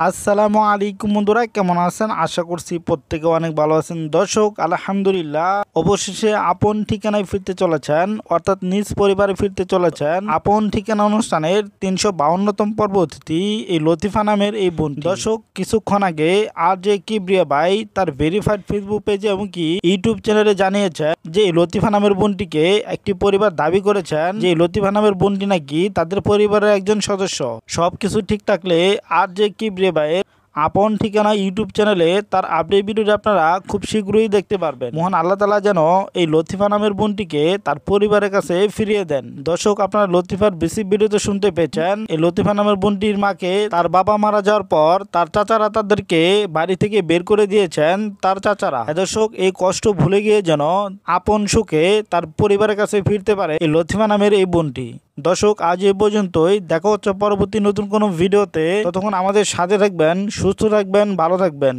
আসসালামু আলাইকুম বন্ধুরা, কেমন আছেন? আশা করছি প্রত্যেকে অনেক ভালো আছেন। দর্শক, আলহামদুলিল্লাহ, অবশেষে আপন ঠিকানায় ফিরতে চলেছেন, অর্থাৎ নিজ পরিবারে ফিরতে চলেছেন আপন ঠিকানা অনুষ্ঠানের তিনশো বাউন্নতম পর্ব অতিথি এই লতিফা নামের এই বোন দর্শক, কিছুক্ষণ আগে আর যে কিবরিয়া ভাই তার ভেরিফাইড ফেসবুক পেজে এবং কি ইউটিউব চ্যানেলে জানিয়েছেন যে লতিফা নামের বোনটিকে একটি পরিবার দাবি করেছেন যে লতিফা নামের বোনটি নাকি তাদের পরিবারের একজন সদস্য। সবকিছু ঠিক থাকলে আর যে কিবরিয়া ভাইয়ের আপন ঠিকানা ইউটিউব চ্যানেলে তার আপডেট ভিডিওটি আপনারা খুব শীঘ্রই দেখতে পারবেন। মহান আল্লাহ তালা যেন এই লতিফা নামের বোনটিকে তার পরিবারের কাছে ফিরিয়ে দেন। দর্শক, আপনারা লতিফার বেশি ভিডিওতে শুনতে পেয়েছেন, এই লতিফা নামের বোনটির মাকে তার বাবা মারা যাওয়ার পর তার চাচারা তাদেরকে বাড়ি থেকে বের করে দিয়েছেন তার চাচারা। হ্যাঁ দর্শক, এই কষ্ট ভুলে গিয়ে যেন আপন সুখে তার পরিবারের কাছে ফিরতে পারে এই লতিফা নামের এই বোনটি। দর্শক, আজ এ পর্যন্তই। দেখা হচ্ছে পরবর্তী নতুন কোনো ভিডিওতে। ততক্ষণ আমাদের সাথে থাকবেন, সুস্থ থাকবেন, ভালো থাকবেন।